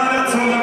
Ghana to